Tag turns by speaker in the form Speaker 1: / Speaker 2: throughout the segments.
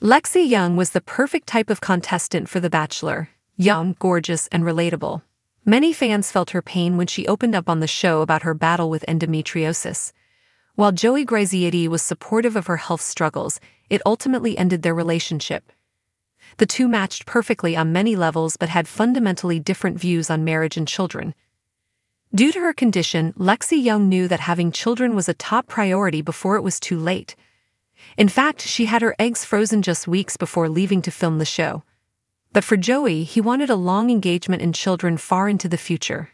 Speaker 1: Lexi Young was the perfect type of contestant for The Bachelor young, gorgeous, and relatable. Many fans felt her pain when she opened up on the show about her battle with endometriosis. While Joey Graziadei was supportive of her health struggles, it ultimately ended their relationship. The two matched perfectly on many levels but had fundamentally different views on marriage and children. Due to her condition, Lexi Young knew that having children was a top priority before it was too late. In fact, she had her eggs frozen just weeks before leaving to film the show. But for Joey, he wanted a long engagement and children far into the future.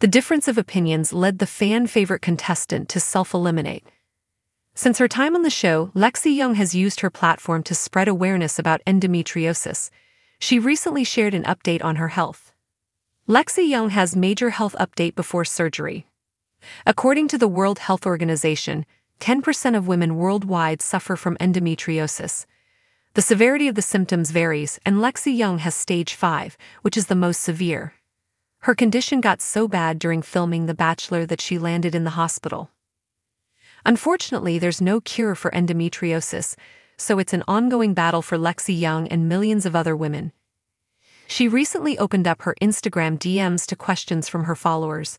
Speaker 1: The difference of opinions led the fan favorite contestant to self eliminate. Since her time on the show, Lexi Young has used her platform to spread awareness about endometriosis. She recently shared an update on her health. Lexi Young has major health update before surgery. According to the World Health Organization, 10% of women worldwide suffer from endometriosis. The severity of the symptoms varies, and Lexi Young has stage 5, which is the most severe. Her condition got so bad during filming The Bachelor that she landed in the hospital. Unfortunately, there's no cure for endometriosis, so it's an ongoing battle for Lexi Young and millions of other women. She recently opened up her Instagram DMs to questions from her followers.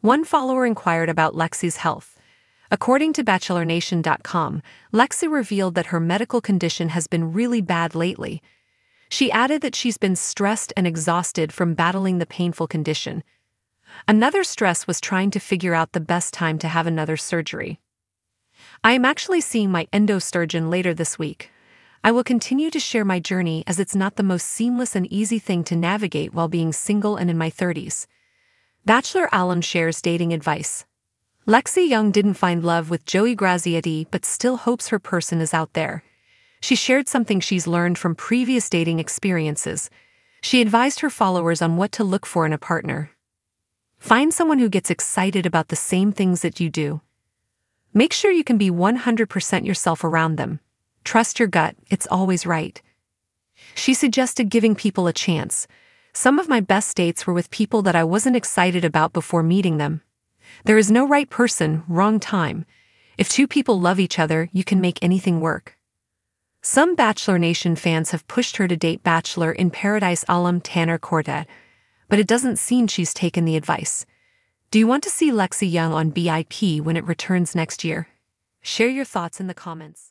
Speaker 1: One follower inquired about Lexi's health. According to BachelorNation.com, Lexi revealed that her medical condition has been really bad lately, she added that she's been stressed and exhausted from battling the painful condition. Another stress was trying to figure out the best time to have another surgery. I am actually seeing my endosurgeon later this week. I will continue to share my journey as it's not the most seamless and easy thing to navigate while being single and in my 30s. Bachelor Alum shares dating advice. Lexi Young didn't find love with Joey Graziadei but still hopes her person is out there she shared something she's learned from previous dating experiences. She advised her followers on what to look for in a partner. Find someone who gets excited about the same things that you do. Make sure you can be 100% yourself around them. Trust your gut, it's always right. She suggested giving people a chance. Some of my best dates were with people that I wasn't excited about before meeting them. There is no right person, wrong time. If two people love each other, you can make anything work. Some Bachelor Nation fans have pushed her to date Bachelor in Paradise alum Tanner Cordet, but it doesn't seem she's taken the advice. Do you want to see Lexi Young on BIP when it returns next year? Share your thoughts in the comments.